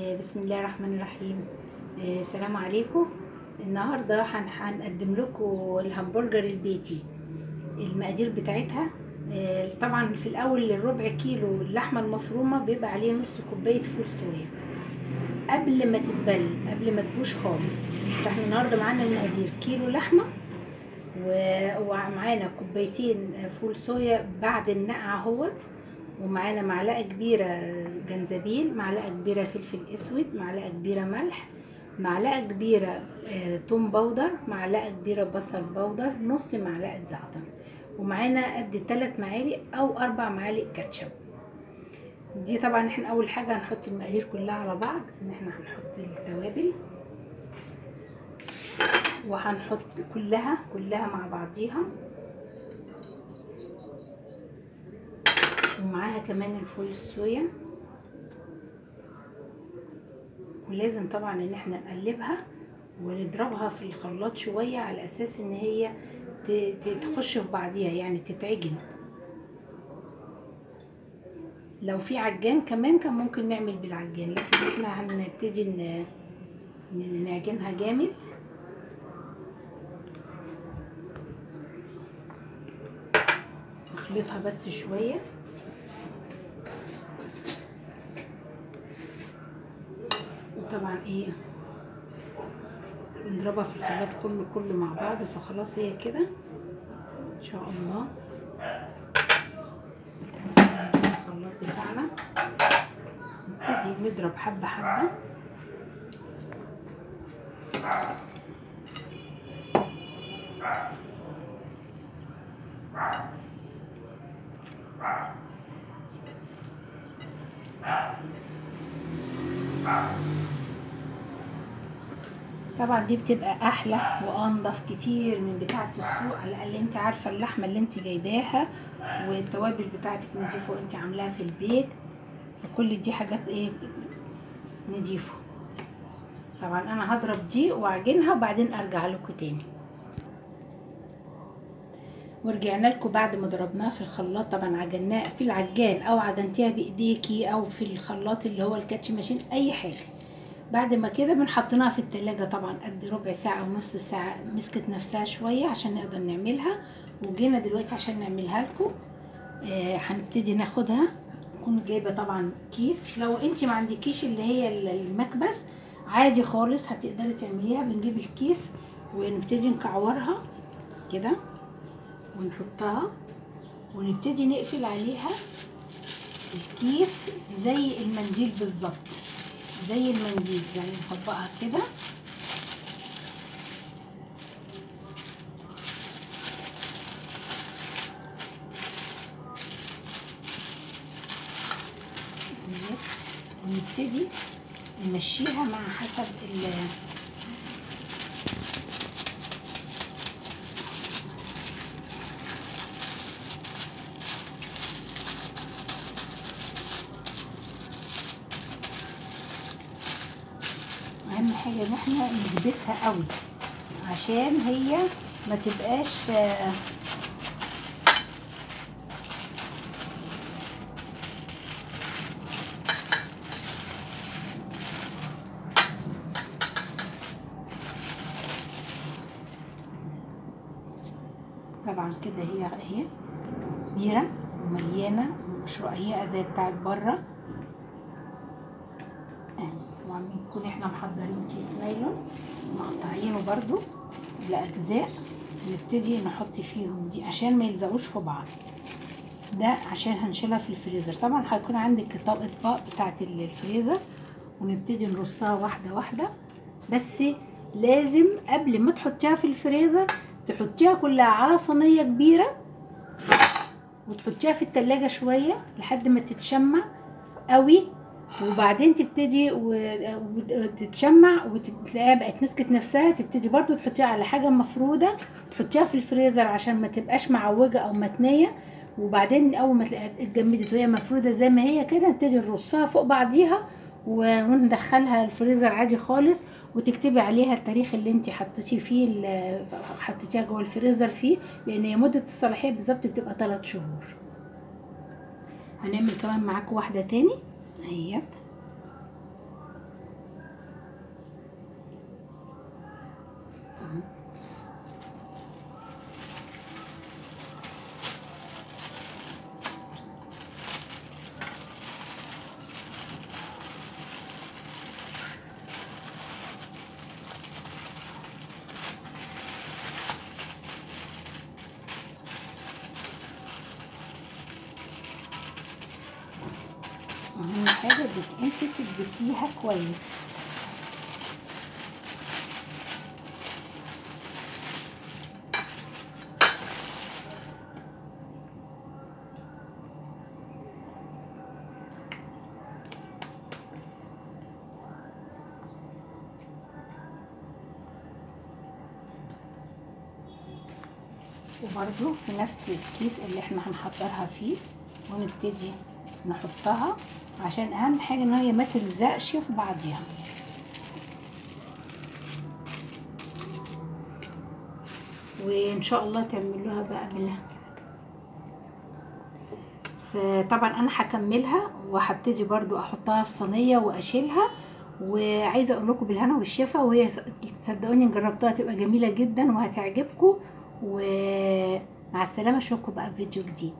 بسم الله الرحمن الرحيم. آه، السلام عليكم. النهارده هن- هنقدم لكم الهمبرجر البيتي. المقادير بتاعتها آه، طبعا في الأول الربع كيلو اللحمه المفرومة بيبقى عليه نص كوباية فول صويا. قبل ما تتبل قبل ما تبوش خالص فاحنا النهارده معانا المقادير كيلو لحمة ومعانا كوبايتين فول صويا بعد النقع اهوت. ومعانا معلقة كبيرة جنزبيل معلقة كبيرة فلفل أسود معلقة كبيرة ملح معلقة كبيرة آه، توم powder معلقة كبيرة بصل powder نص معلقة زعتر. ومعانا قد 3 معالق أو 4 معالق كاتشب. دي طبعا إحنا أول حاجة هنحط المقادير كلها على بعض إن إحنا هنحط التوابل. وهنحط كلها كلها مع بعضيها. ومعاها كمان الفول الصويا. ولازم طبعا إن إحنا نقلبها ونضربها في الخلاط شوية على أساس إن هي تخش في بعضيها يعني تتعجن. لو في عجان كمان كان ممكن نعمل بالعجان لكن إحنا هنبتدي نعجنها جامد. نخلطها بس شوية. وطبعا إيه نضربها في الخلاط كله كله مع بعض فخلاص هي كده. إن شاء الله. الخلاط بتاعنا نبتدي نضرب حبة حبة. طبعا دي بتبقى أحلى وأنضف كتير من بتاعة السوق على الأقل أنت عارفة اللحمة اللي أنت جايباها والتوابل بتاعتك نضيفه وأنت عاملاها في البيت. فكل دي حاجات إيه نضيفة. طبعا أنا هضرب دي وأعجنها وبعدين أرجع لكم تاني. ورجعنا لكم بعد ما ضربناه في الخلاط. طبعا عجناه في العجان أو عجنتيها بإيديكي أو في الخلاط اللي هو الكاتش ماشين أي حاجة. بعد ما كده بنحطيناها في التلاجة طبعا قد ربع ساعة ونص ساعة مسكت نفسها شوية عشان نقدر نعملها وجينا دلوقتي عشان نعملها لكم. آه هنبتدي ناخدها. نكون جايبة طبعا كيس. لو انت ما عندكيش اللي هي المكبس عادي خالص هتقدري تعمليها. بنجيب الكيس ونبتدي نكعورها كده ونحطها ونبتدي نقفل عليها الكيس زي المنديل بالظبط. زي المنديل يعني نطبقها كده. ونبتدي نمشيها مع حسب حاجة إن إحنا نكبسها قوي عشان هي ما تبقاش طبعا كده هي اهي كبيرة ومليانة مش رقيقة زي بتاعت بره. بنكون إحنا محضرين كيس نايلون مقطعينه برضو لأجزاء نبتدي نحط فيهم دي عشان ما يلزقوش في بعض. ده عشان هنشيلها في الفريزر. طبعا هيكون عندك اطباق بتاعة الفريزر ونبتدي نرصها واحدة واحدة. بس لازم قبل ما تحطيها في الفريزر تحطيها كلها على صينية كبيرة وتحطيها في التلاجة شوية لحد ما تتشمع قوي. وبعدين تبتدي وتتشمع وتلاقيها بقت مسكت نفسها تبتدي برضو تحطيها على حاجة مفرودة تحطيها في الفريزر عشان ما تبقاش معوجة أو متنية. وبعدين أول ما تلاقيها اتجمدت وهي مفرودة زي ما هي كده نبتدي نرصها فوق بعضيها وندخلها الفريزر عادي خالص وتكتبي عليها التاريخ اللي انت حطيتيه فيه حطيتيها جوه الفريزر فيه لأن هي مدة الصلاحية بالظبط بتبقى 3 شهور. هنعمل كمان معاكم واحدة تاني. стоит. دي أنت تكبسيها كويس. وبرده في نفس الكيس اللي إحنا هنحضرها فيه ونبتدي نحطها. عشان أهم حاجة إن هي ما تلزقش في بعضيها. وإن شاء الله تعملوها بقى بالله. فطبعا أنا هكملها وهبتدي برضو أحطها في صينية وأشيلها. وعايزة أقول لكم بالهنا والشفا وهي صدقوني جربتوها تبقى جميلة جدا وهتعجبكم. ومع السلامة أشوفكم بقى في فيديو جديد.